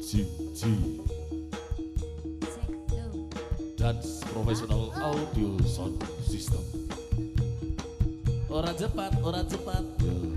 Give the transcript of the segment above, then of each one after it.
Gigi Dance Professional Audio Sound System Orang cepat, orang cepat Yo.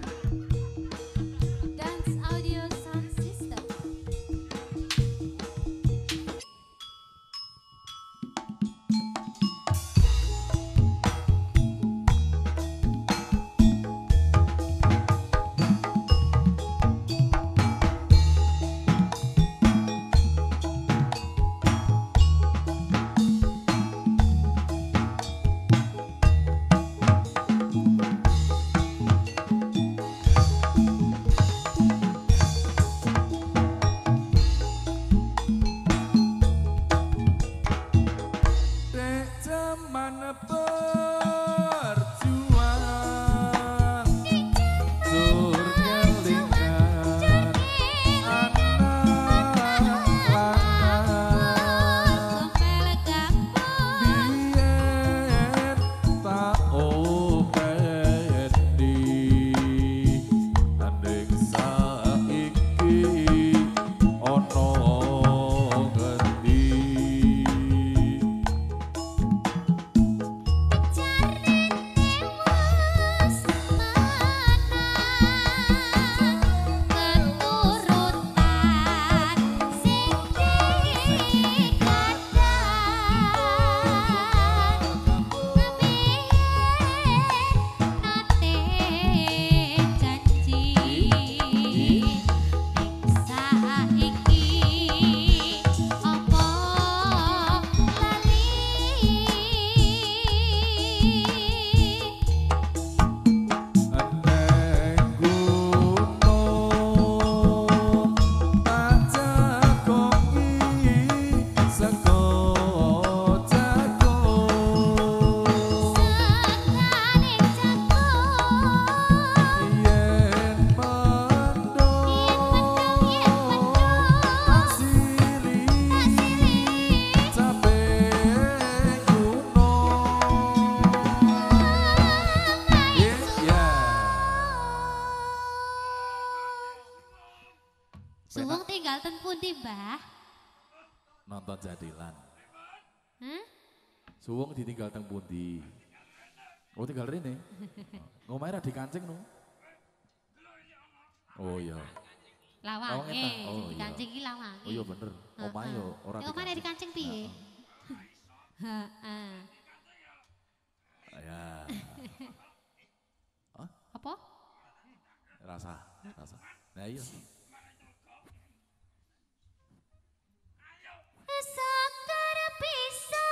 Dikancing no. Oh iya. Lawange. Oh, sing iya. dikancing iki lawange. Oh iya bener. Omahe yo ora Nek omane dikancing piye? Heeh. Ya, Apa? rasa, rasa. Nah iya. Sekar bisa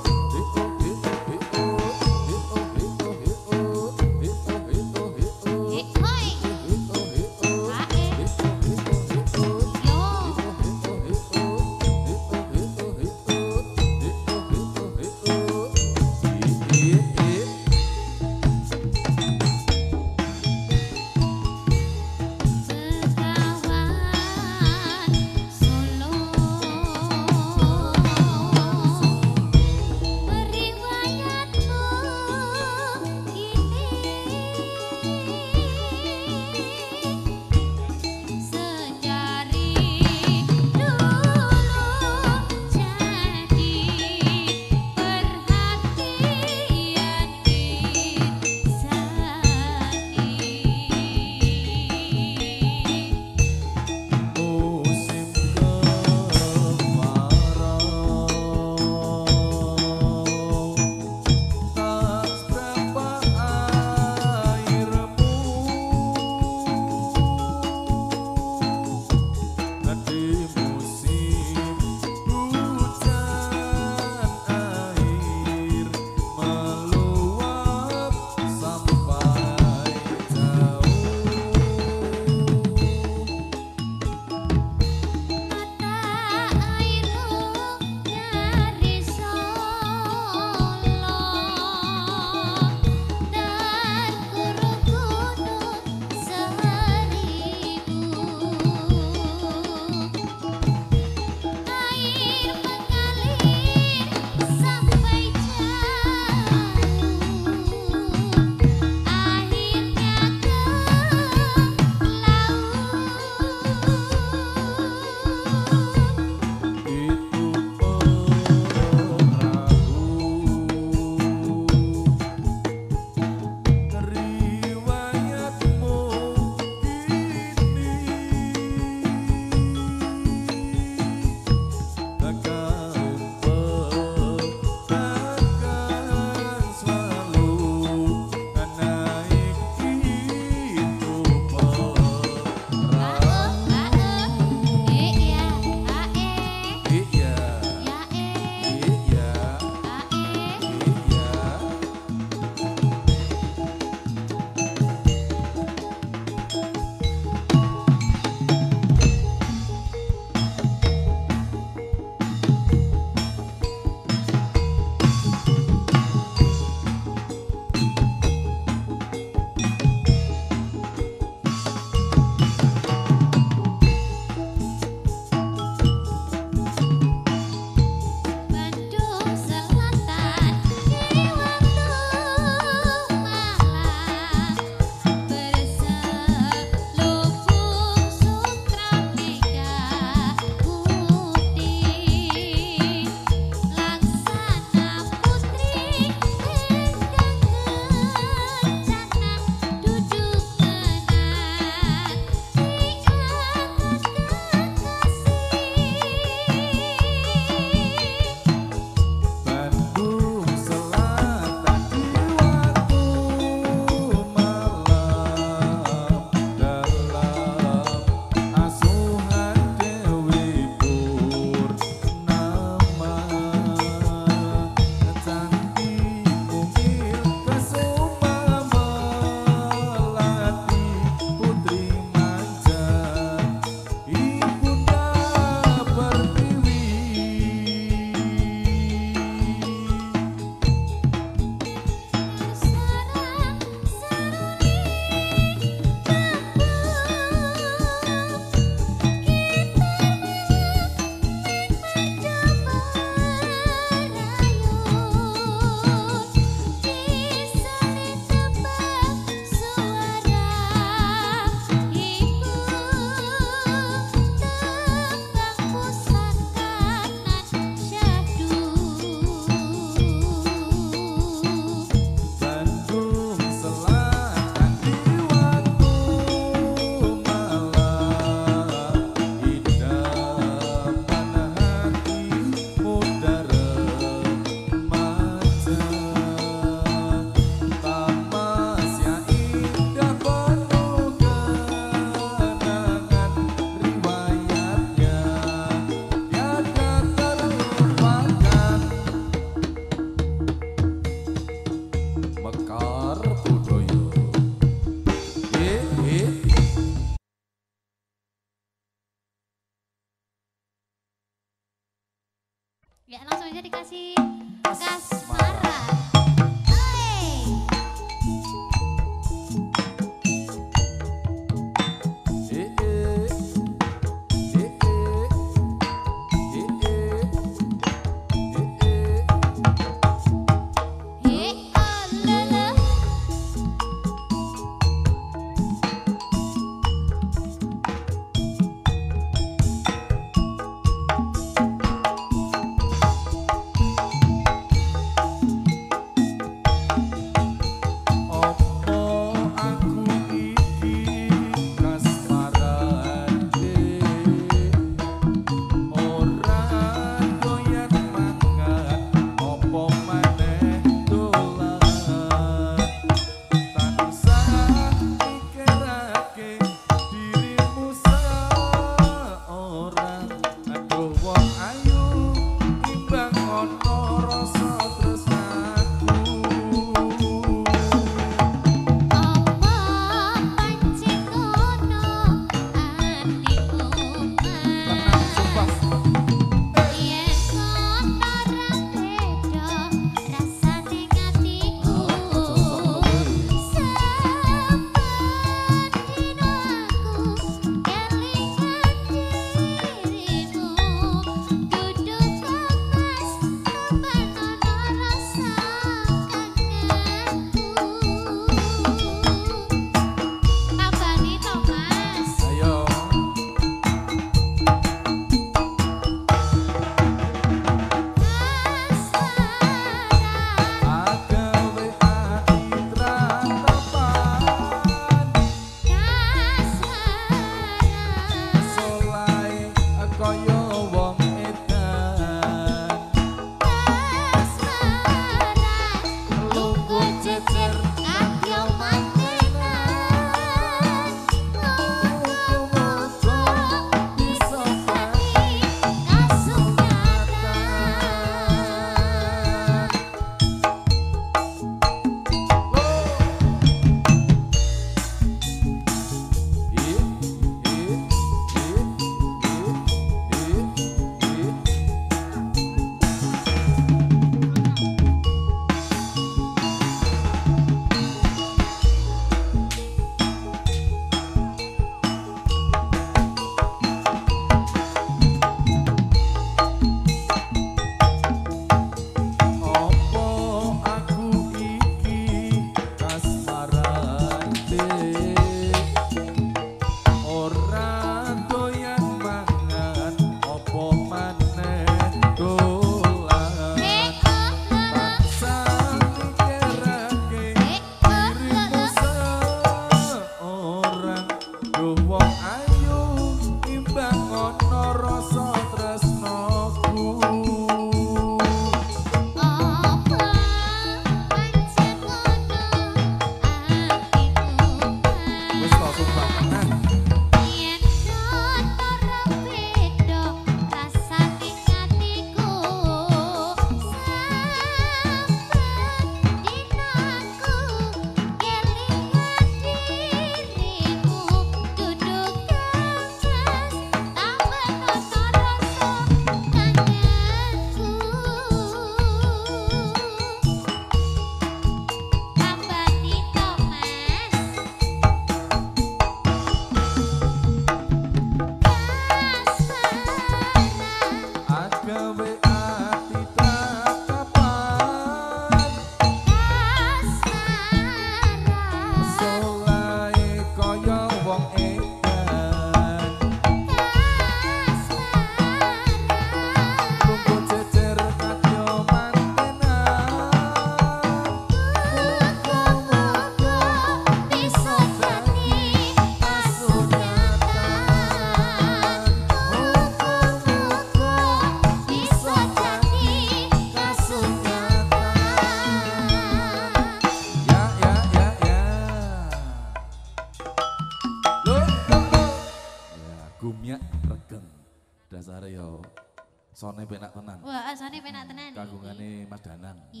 kagungane Mas Danang Iya.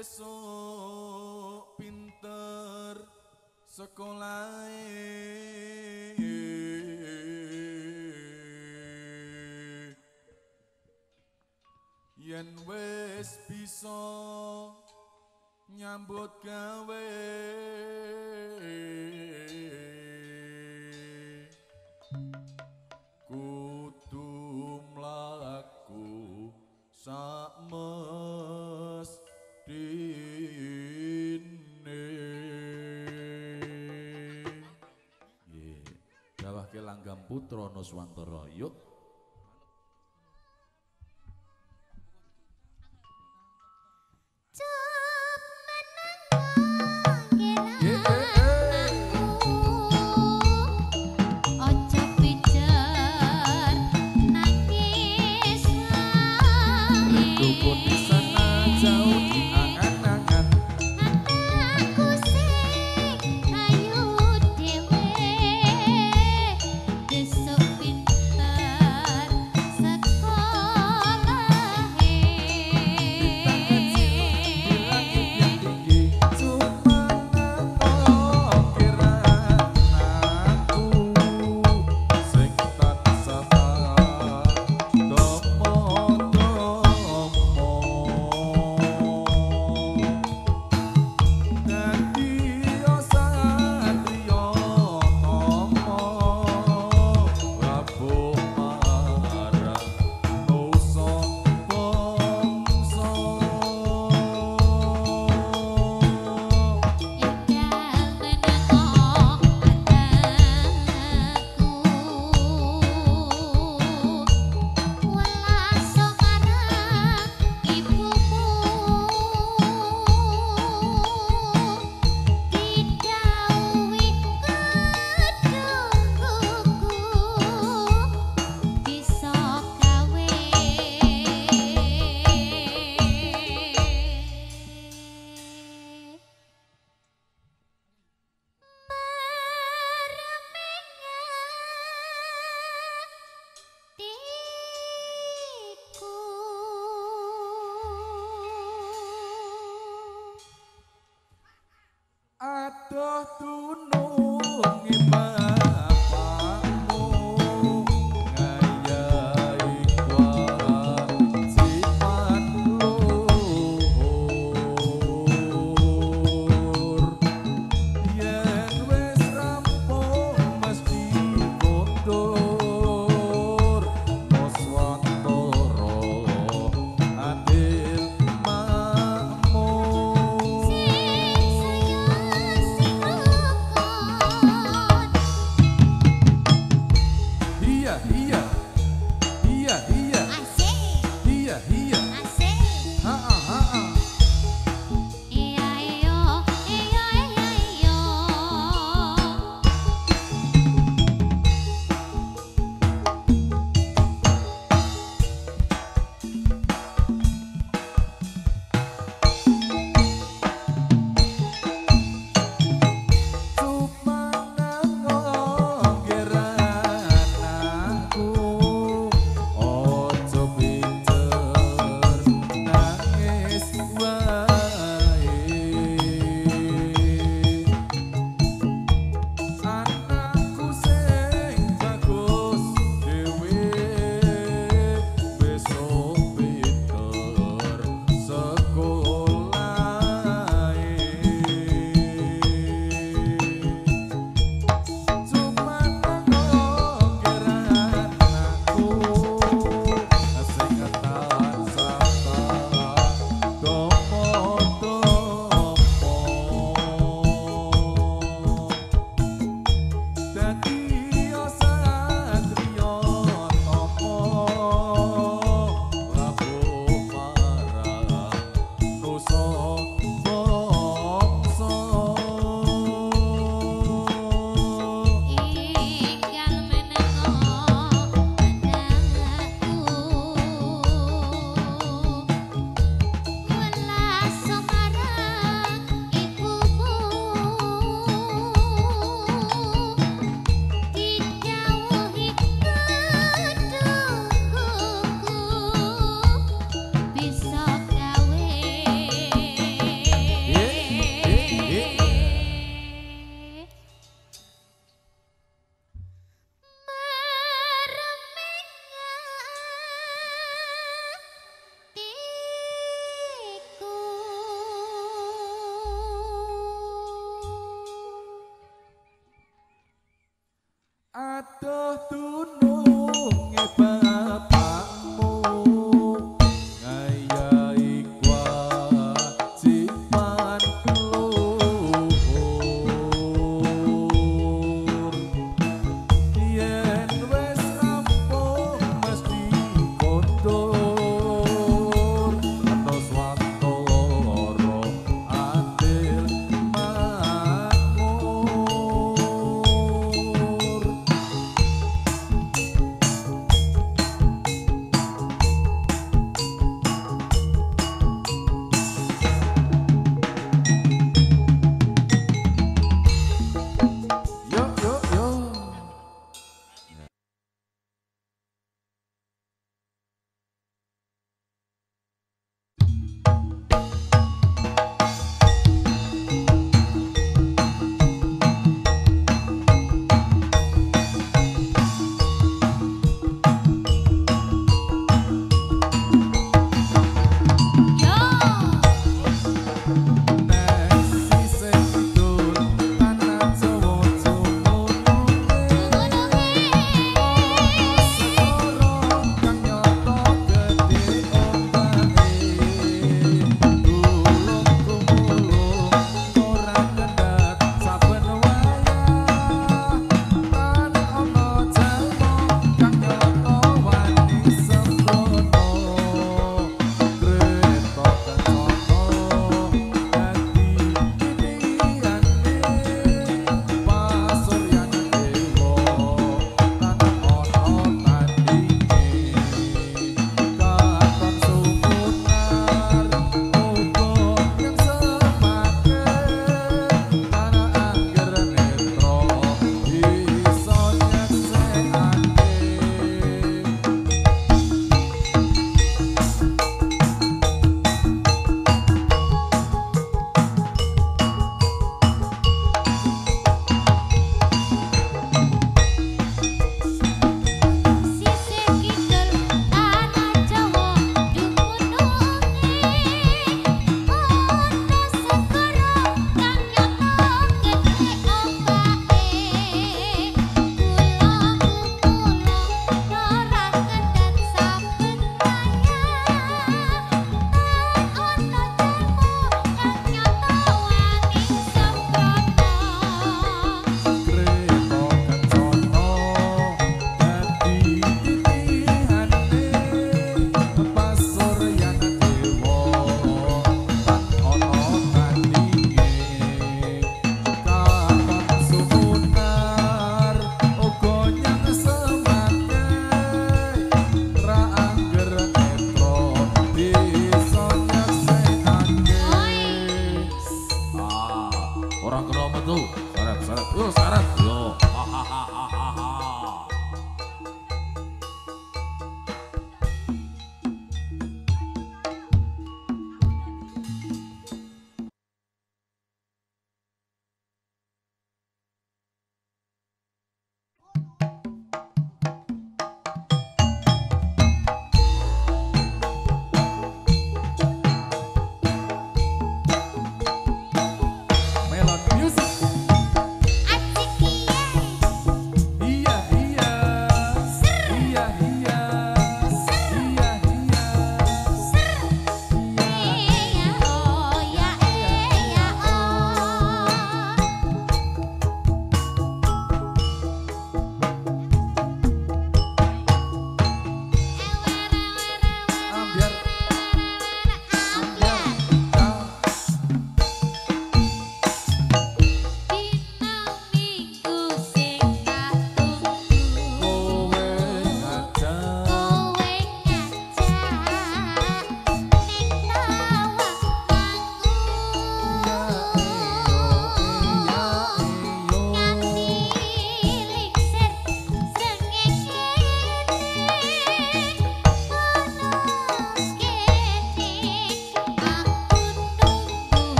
besok pinter sekolah yen wis bisa nyambut gawe. Tronos Wandroyo. Yuk.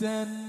ten.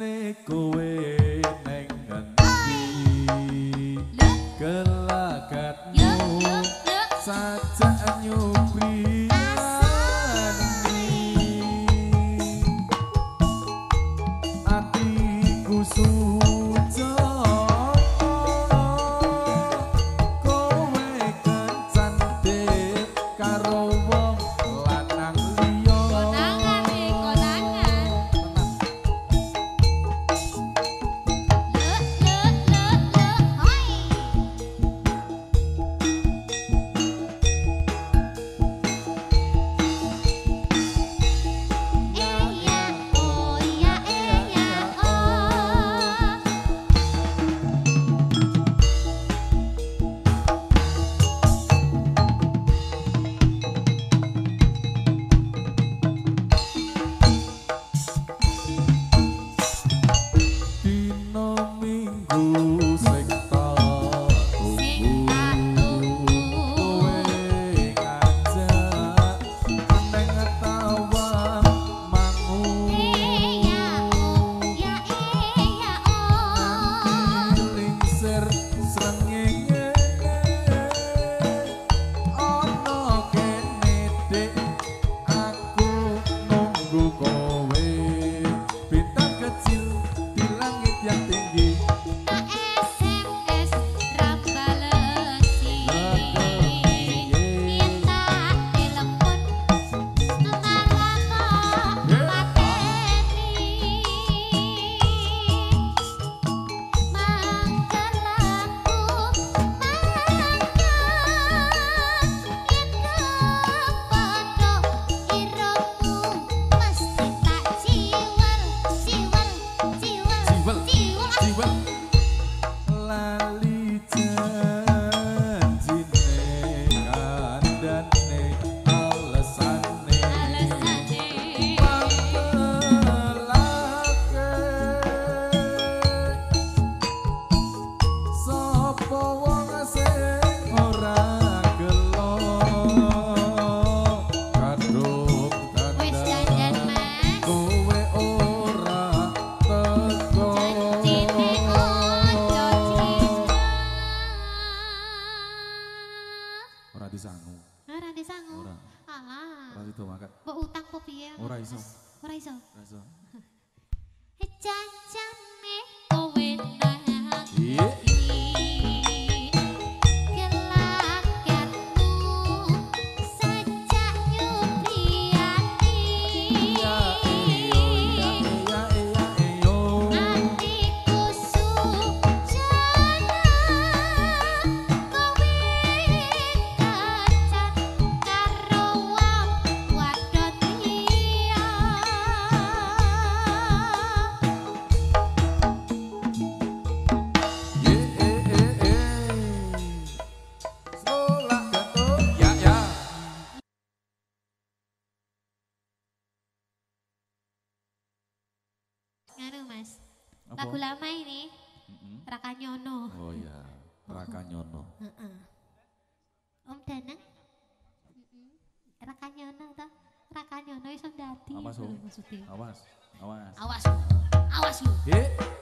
Rakanyono. Heeh. Om Danang? Heeh. Rakanyono ta? Rakanyono iso dadi. Awas, Awas. Awas. Awas. Awas lu.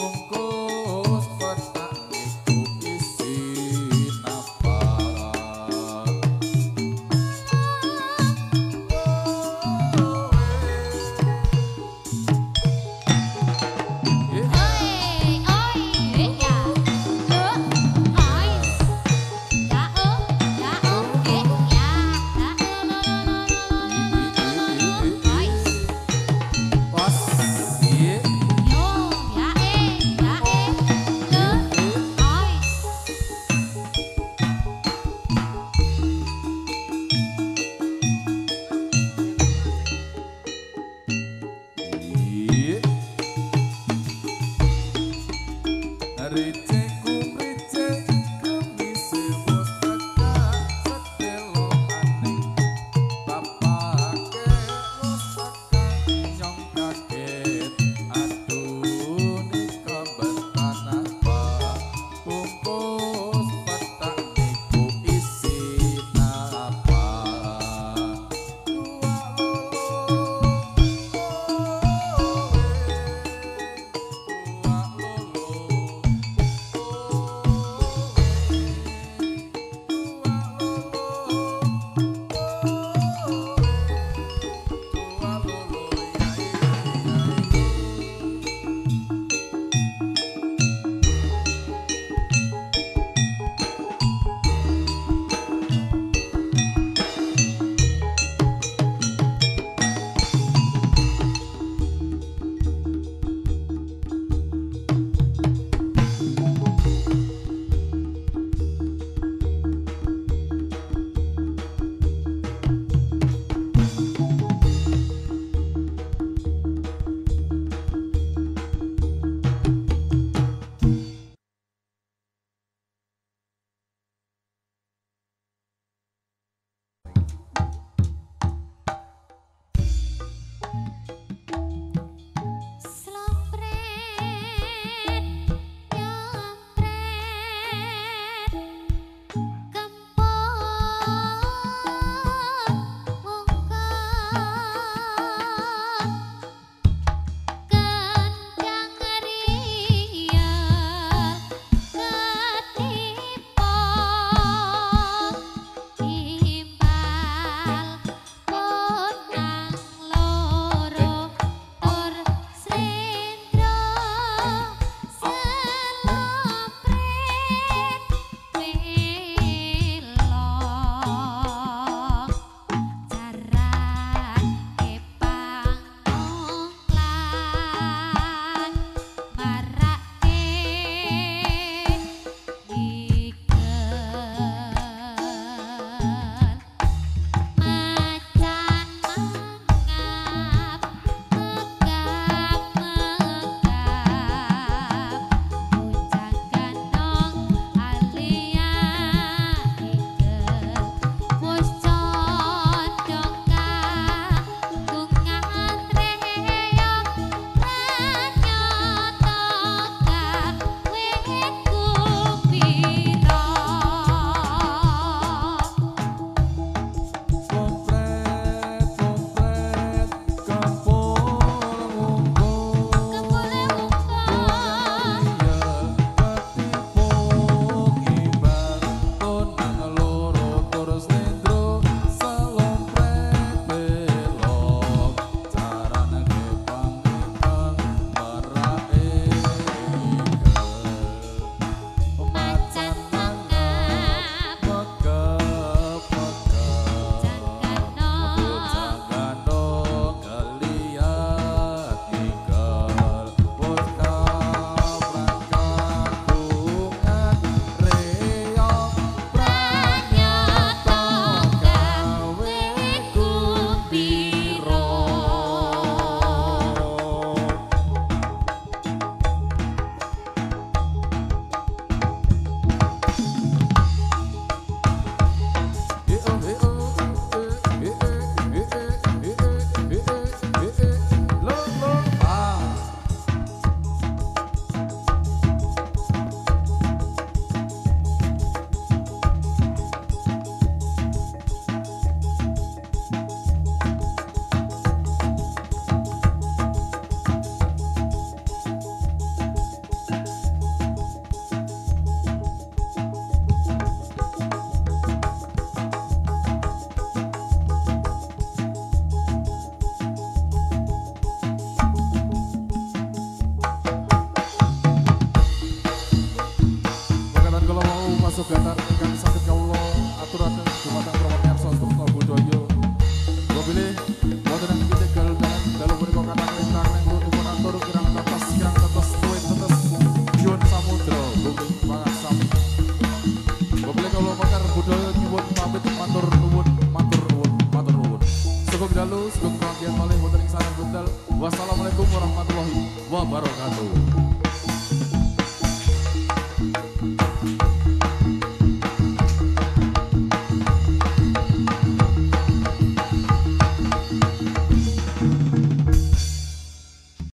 con